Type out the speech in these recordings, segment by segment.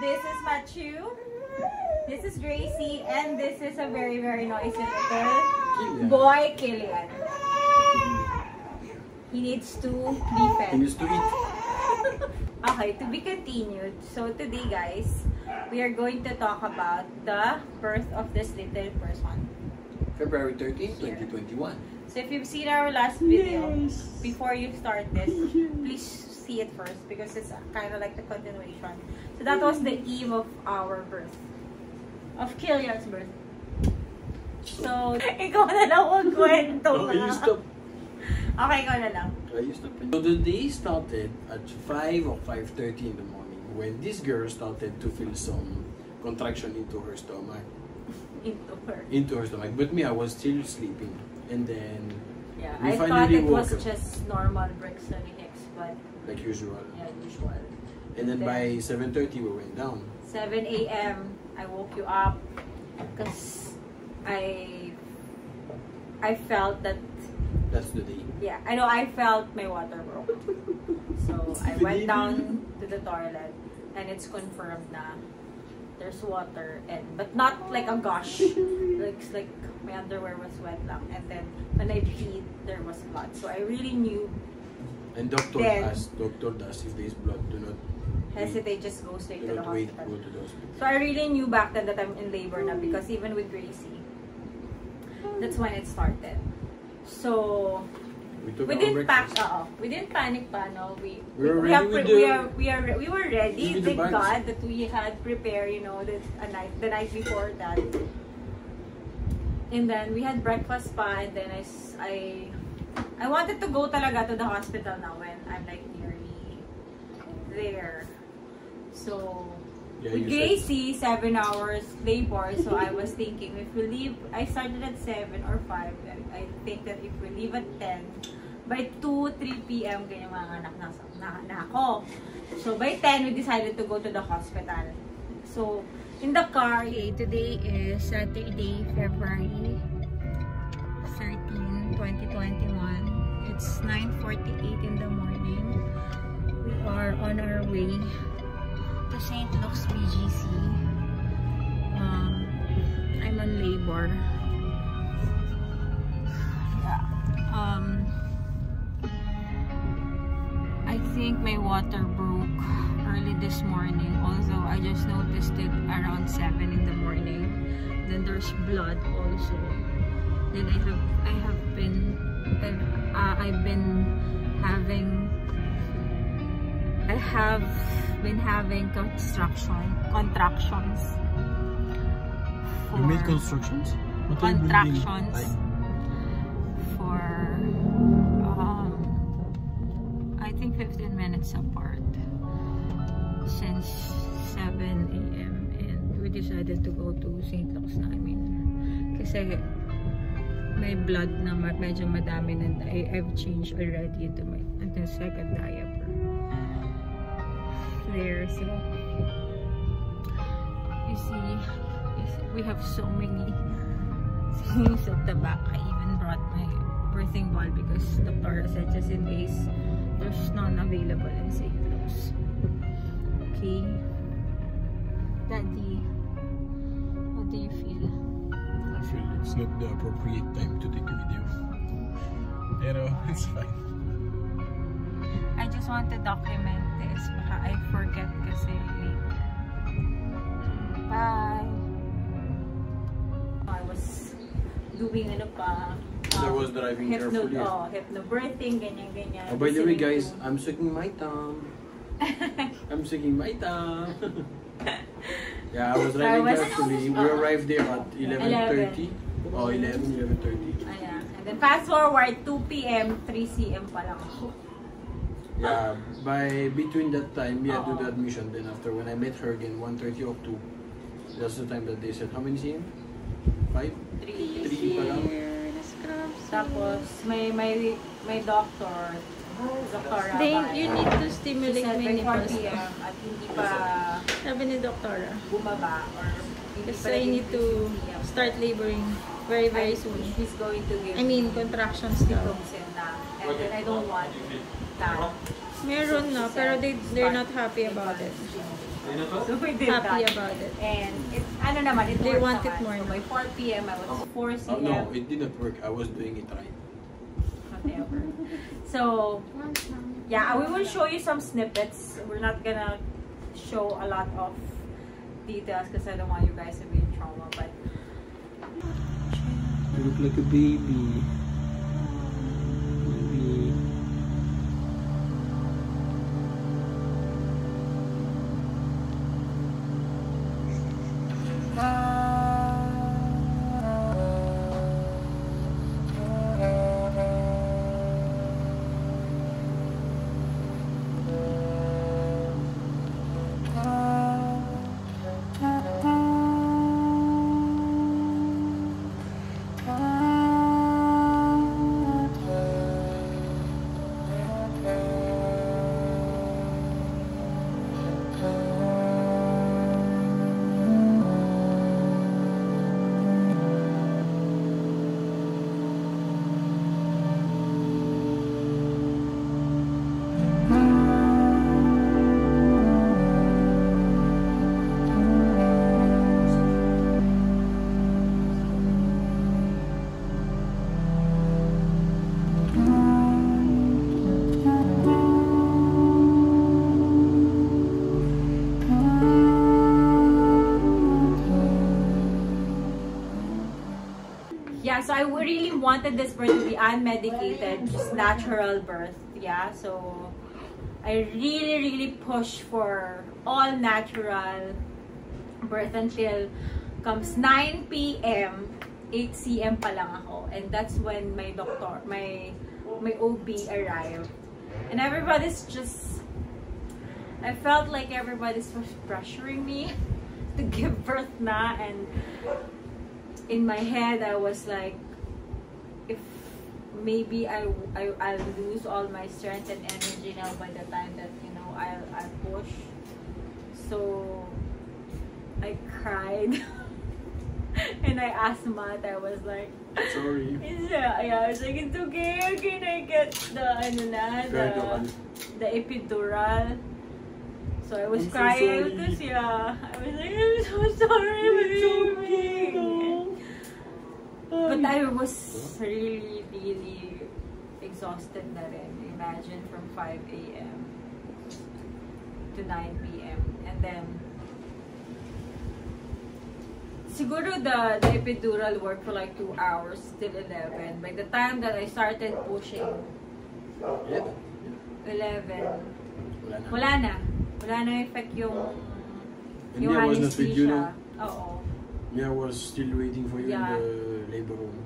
This is Machu. This is Gracie, and this is a very very noisy little boy, Kylian. He needs to be He fed. used to eat. Okay, to be continued. So today guys, we are going to talk about the birth of this little person. February 13, 2021. So if you've seen our last video, before you start this, please see it first because it's kind of like the continuation. So that was the eve of our birth. Of Kylian's birth. So, ikaw na lang magkwento Oh, you na. stop. Okay, ikaw na lang. You stop. So the day started at 5 or 5.30 in the morning when this girl started to feel some contraction into her stomach. Into her. Into her stomach. But me, I was still sleeping. And then, Yeah, I thought it was up. just normal Braxton Hicks, but like usual. yeah, usual. And then Then- by 7.30, we went down. 7 a.m. I woke you up because I I felt that That's the day. yeah I know I felt my water broke so I went down to the toilet and it's confirmed na there's water and but not like a gush. Like like my underwear was wet lang. And then when I peed there was blood. So I really knew And doctor Then- asked, doctor asked if there's blood, do not hesitate just go straight do to the not wait, hospital go to the hospital. So I really knew back then that I'm in labor now because even with Gracie, that's when it started. So We took we didn't pack, breakfast. uh, we didn't panic pa, no. We We were we, ready we are we are we were ready. The Thank. God that we had prepared, you know, the a night the night before that. And then we had breakfast pa, and then I wanted to go talaga to the hospital now when I'm like nearly there. So Yeah, with you said- seven hours labor. So I was thinking if we leave, I started at seven or five. I, I think that if we leave at ten, by 2, 3 p.m. ganyan mga anak na, na, na ako. So by 10, we decided to go to the hospital. So in the car, okay, today is Saturday, February 13, 2021. It's 9.48 in the morning. We are on our way to St. Luke's BGC. Um, I'm on labor. Yeah. Um, think my water broke early this morning. Although I just noticed it around 7 in the morning. Then there's blood also. Then I have I have been uh, I've been having I have been having construction contractions You made for- constructions? What contractions for minutes apart since 7 a.m. and we decided to go to St. Luke's namin kasi may blood na medyo madami na I, I've changed already into my into second diaper there so you see we have so many things at the back I even brought my birthing ball because Dr. said just in case there's not available in St. Luke's okay Daddy how do you feel? I feel it's not the appropriate time to take a video. Pero it's fine. I just want to document this baka I forget kasi later bye I was doing ano pa I um, was driving hypno, carefully. oh, hypnobirthing, ganyan, ganyan. Oh, by the way, guys, I'm sucking my thumb. I'm sucking my thumb. yeah, I was I driving was- carefully. We uh, arrived there at 11.30. Oh, 11, 11.30. Ayan. And then fast forward, 2 p.m., 3 cm pa lang ako. Yeah, by between that time, we had to do the admission. Then after, when I met her again, 1.30 or 2, that's the time that they said, how many cm? 5? 3 Three pa lang. Tapos, may, may, may doctor, Dr. They, you need to stimulate said my by 4 nipples. p.m. at hindi pa Sabi ni Doktora. bumaba or hindi Kasi I need to 6 p.m. start laboring very, very I- soon. She's going to give I mean, contractions daw. Digoxin na. And then I don't want that. Meron na, pero they, they're not happy about it. So we did Happy that. about it. And it, ano naman, it They worked want it more So by 4 p.m. I was oh. forcing Oh, no, it didn't work. I was doing it right. Whatever. So, yeah, we will show you some snippets. We're not gonna show a lot of details because I don't want you guys to be in trauma. But You look like a baby. Baby. Yeah, so I really wanted this birth to be unmedicated, just natural birth. Yeah, so I really, really pushed for all natural birth until comes 9 p.m. 8 c.m. pa lang ako. And that's when my doctor, my my OB arrived. And everybody's just I felt like everybody's pressuring me to give birth na and in my head I was like if maybe I, I I'll lose all my strength and energy now by the time that you know I'll I'll push. So I cried. And I asked Math I was like Sorry. yeah, yeah, I was like it's okay can I get the ano na the, the epidural. So I was I'm so crying because yeah I was like I'm so sorry baby But um, I was really, really exhausted na rin. Imagine from 5 a.m. to 9 p.m. And then, siguro the, the epidural worked for like 2 hours till 11. By the time that I started pushing, Yeah. 11, Wala na. wala na. Effect yung Hindi, yung I was not with you, no? anesthesia. Oo. Me, I was still waiting for you Yeah. in the labor room.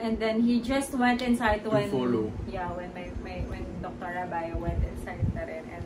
And then he just went inside To when follow. yeah when my, my when Dr. Rabayo went inside na rin and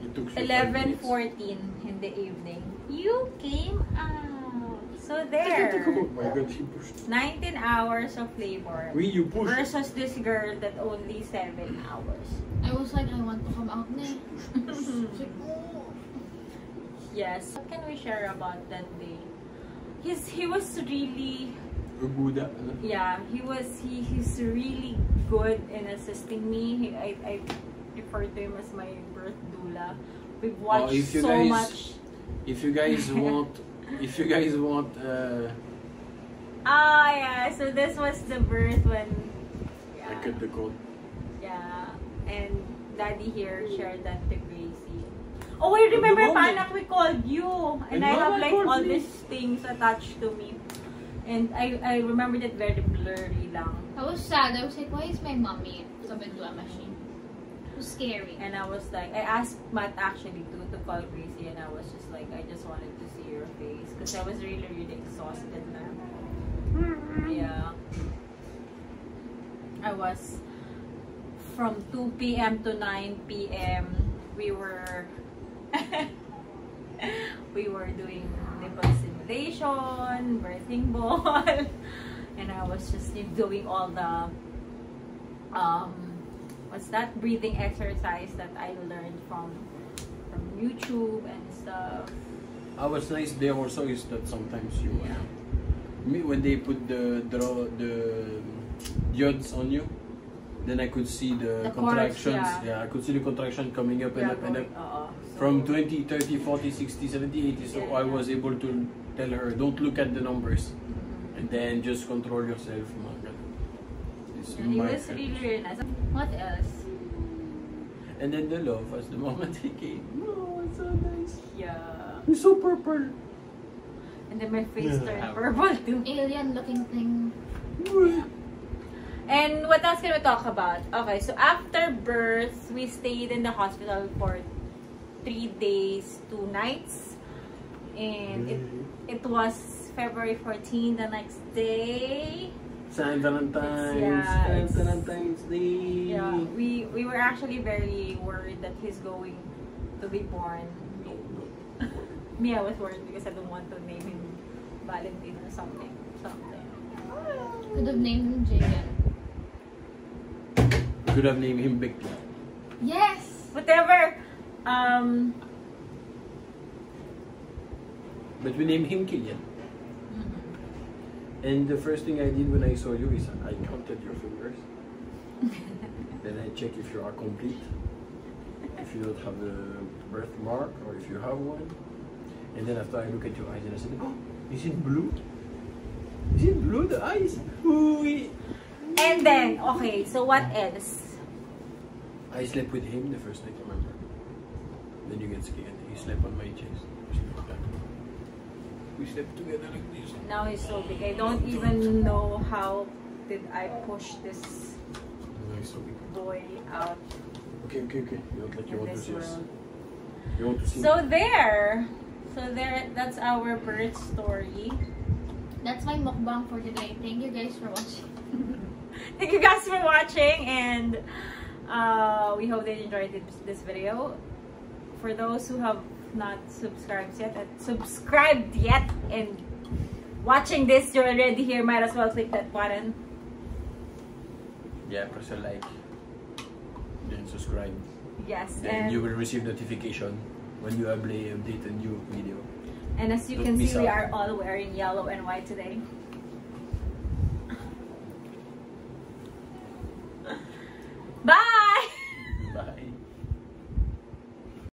It took you five minutes. 11:14 in the evening you came out so Oh there my god, she pushed. 19 hours of labor We, you pushed. versus this girl that only 7 hours I was like, I want to come out na. I was like, oh. yes what can we share about that day He's, he was really ano? yeah he was he he's really good in assisting me he, I, I refer to him as my birth doula we've watched Oh, if you so guys- much If you guys want, if you guys want, uh, ah yeah so this was the birth when I yeah, cut the code. yeah and daddy here shared that to Gracie oh I remember The panak we called you and And I have like all me. these things attached to me and I I remembered it very blurry lang I was sad. I was like, why is my mommy sa Bedua machine? It was scary. And I was like, I asked Math actually to, to call Gracie and I was just like, I just wanted to see your face because I was really, really exhausted na. Yeah. I was from 2 p.m. to 9 p.m. We were we were doing nipple stimulation, birthing ball, and I was just doing all the um what's that breathing exercise that I learned from from YouTube and stuff. Uh, was nice there also is that sometimes you Yeah. me when they put the draw the diodes on you, then I could see the, The chords, contractions. yeah. I could see the contraction coming up and Yeah, up and up. going- oo. So, From 20, 30, 40, 60, 70, 80. So Yeah, I was able to tell her, don't look at the numbers. Mhm. And then just control yourself. mga ganun. It's Yeah, it my was really, really nice. What else? And then the love was the moment he came. Oh, it's so nice. Yeah. He's so purple. And then my face Yeah. turned purple too. Alien looking thing. And what else can we talk about? Okay, so after birth, we stayed in the hospital for three days, two nights. And it, it was February 14, the next day. Saint Valentine's. Yeah, Saint Valentine's Day. Yeah, we, we were actually very worried that he's going to be born. No, no. Me, I was worried because I don't want to name him Valentine or something. Something. Could have named him Jagan. Could have named him Becky. Yes! Whatever. Um, But we named him Kylian. And the first thing I did when I saw you is I counted your fingers. then I check if you are complete. If you don't have the birthmark or if you have one. And then after I look at your eyes and I said, oh, is it blue? Is it blue, the eyes? Ooh, and then, okay, so what else? I slept with him the first night, remember? Then you get scared. He slept on my chest. We slept like that. We slept together like this. Now he's so big. I don't even know how did I push this so boy out Okay, okay, okay. You look like you in want to see us. You want to see So there. So there, that's our bird story. That's my mukbang for today. Thank you guys for watching. Thank you guys for watching and uh, we hope they enjoyed this, this video. For those who have not subscribed yet, uh, subscribed yet and watching this, you're already here, might as well click that button. Yeah, press a like. Then subscribe. Yes, Then and, you will receive notification when you update a new video. and as you don't can see, miss we are all wearing yellow and white today.